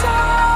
side.